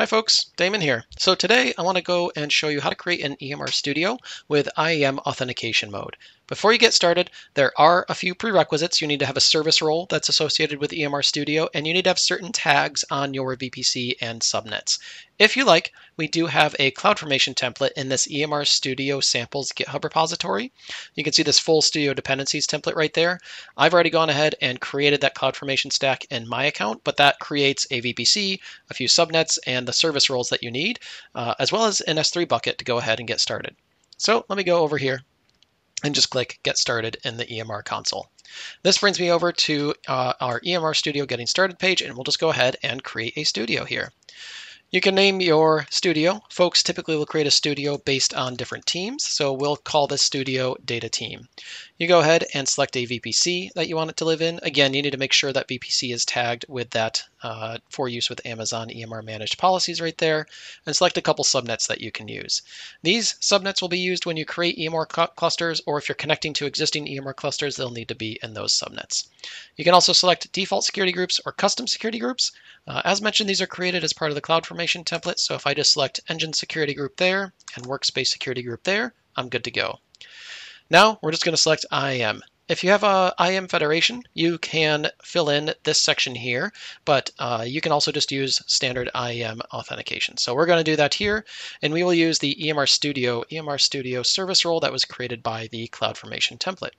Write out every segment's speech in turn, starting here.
Hi folks, Damon here. So today I want to go and show you how to create an EMR Studio with IAM authentication mode. Before you get started, there are a few prerequisites. You need to have a service role that's associated with EMR Studio, and you need to have certain tags on your VPC and subnets. If you like, we do have a CloudFormation template in this EMR Studio samples GitHub repository. You can see this full Studio dependencies template right there. I've already gone ahead and created that CloudFormation stack in my account, but that creates a VPC, a few subnets, and the service roles that you need, uh, as well as an S3 bucket to go ahead and get started. So let me go over here and just click Get Started in the EMR console. This brings me over to uh, our EMR Studio Getting Started page, and we'll just go ahead and create a studio here. You can name your studio. Folks typically will create a studio based on different teams, so we'll call this studio data team. You go ahead and select a VPC that you want it to live in. Again, you need to make sure that VPC is tagged with that uh, for use with Amazon EMR managed policies right there, and select a couple subnets that you can use. These subnets will be used when you create EMR cl clusters, or if you're connecting to existing EMR clusters, they'll need to be in those subnets. You can also select default security groups or custom security groups. Uh, as mentioned, these are created as part of the CloudFormation template, so if I just select Engine Security Group there and Workspace Security Group there, I'm good to go. Now we're just going to select IAM. If you have a IAM Federation, you can fill in this section here, but uh, you can also just use standard IAM authentication. So we're going to do that here, and we will use the EMR Studio, EMR Studio service role that was created by the CloudFormation template.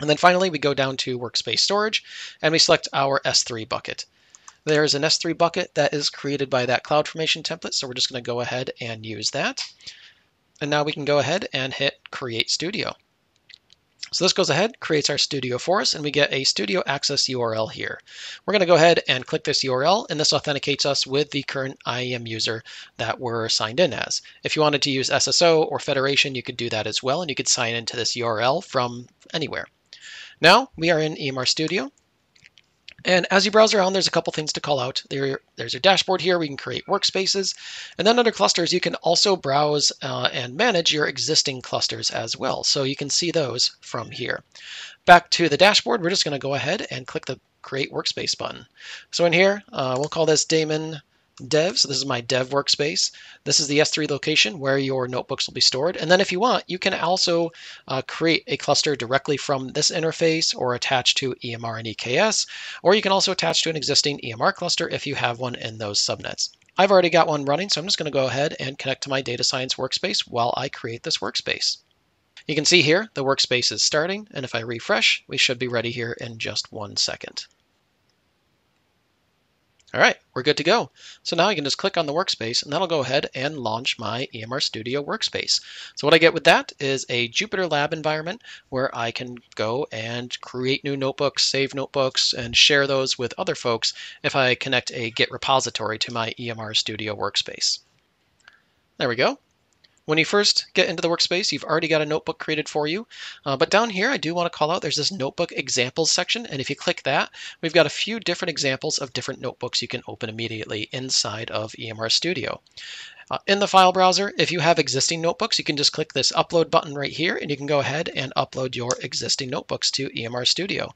And then finally, we go down to Workspace Storage, and we select our S3 bucket. There's an S3 bucket that is created by that CloudFormation template, so we're just going to go ahead and use that. And now we can go ahead and hit Create Studio. So this goes ahead, creates our studio for us, and we get a studio access URL here. We're going to go ahead and click this URL, and this authenticates us with the current IAM user that we're signed in as. If you wanted to use SSO or Federation, you could do that as well, and you could sign into this URL from anywhere. Now we are in EMR Studio. And as you browse around, there's a couple things to call out. There, there's your dashboard here. We can create workspaces. And then under clusters, you can also browse uh, and manage your existing clusters as well. So you can see those from here. Back to the dashboard, we're just going to go ahead and click the Create Workspace button. So in here, uh, we'll call this Damon dev. So this is my dev workspace. This is the S3 location where your notebooks will be stored. And then if you want, you can also uh, create a cluster directly from this interface or attach to EMR and EKS, or you can also attach to an existing EMR cluster if you have one in those subnets. I've already got one running, so I'm just going to go ahead and connect to my data science workspace while I create this workspace. You can see here the workspace is starting, and if I refresh, we should be ready here in just one second. All right, we're good to go. So now I can just click on the workspace and that'll go ahead and launch my EMR Studio workspace. So what I get with that is a Jupyter Lab environment where I can go and create new notebooks, save notebooks, and share those with other folks if I connect a Git repository to my EMR Studio workspace. There we go. When you first get into the workspace, you've already got a notebook created for you. Uh, but down here, I do want to call out there's this notebook examples section. And if you click that, we've got a few different examples of different notebooks you can open immediately inside of EMR Studio. Uh, in the file browser, if you have existing notebooks, you can just click this upload button right here and you can go ahead and upload your existing notebooks to EMR Studio.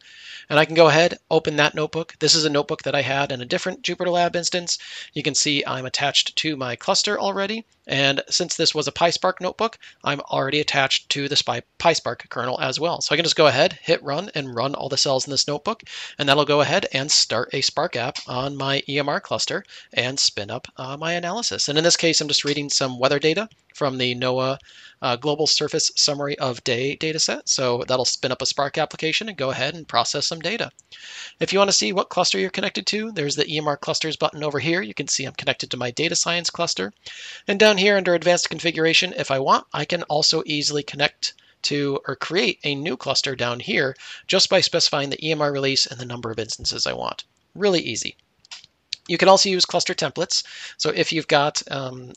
And I can go ahead, open that notebook. This is a notebook that I had in a different JupyterLab instance. You can see I'm attached to my cluster already. And since this was a PySpark notebook, I'm already attached to the PySpark kernel as well. So I can just go ahead, hit run, and run all the cells in this notebook. And that'll go ahead and start a Spark app on my EMR cluster and spin up uh, my analysis. And in this case, I'm just reading some weather data from the NOAA uh, Global Surface Summary of Day dataset. So that'll spin up a Spark application and go ahead and process some data. If you want to see what cluster you're connected to, there's the EMR clusters button over here. You can see I'm connected to my data science cluster. And down here under advanced configuration, if I want, I can also easily connect to or create a new cluster down here just by specifying the EMR release and the number of instances I want. Really easy. You can also use cluster templates. So if you've got um,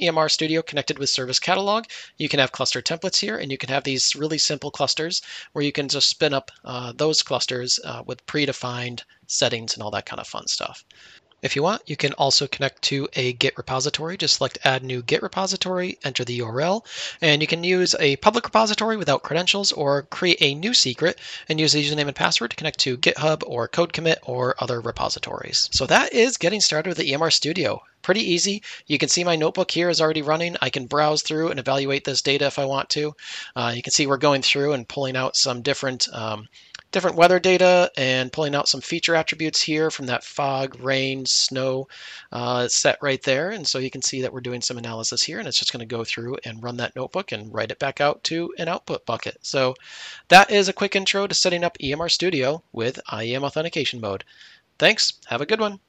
EMR Studio connected with Service Catalog, you can have cluster templates here, and you can have these really simple clusters where you can just spin up uh, those clusters uh, with predefined settings and all that kind of fun stuff. If you want, you can also connect to a Git repository. Just select Add New Git Repository, enter the URL, and you can use a public repository without credentials or create a new secret and use the username and password to connect to GitHub or CodeCommit or other repositories. So that is getting started with the EMR Studio. Pretty easy. You can see my notebook here is already running. I can browse through and evaluate this data if I want to. Uh, you can see we're going through and pulling out some different um, different weather data and pulling out some feature attributes here from that fog, rain, snow uh, set right there. And so you can see that we're doing some analysis here and it's just going to go through and run that notebook and write it back out to an output bucket. So that is a quick intro to setting up EMR Studio with IAM authentication mode. Thanks. Have a good one.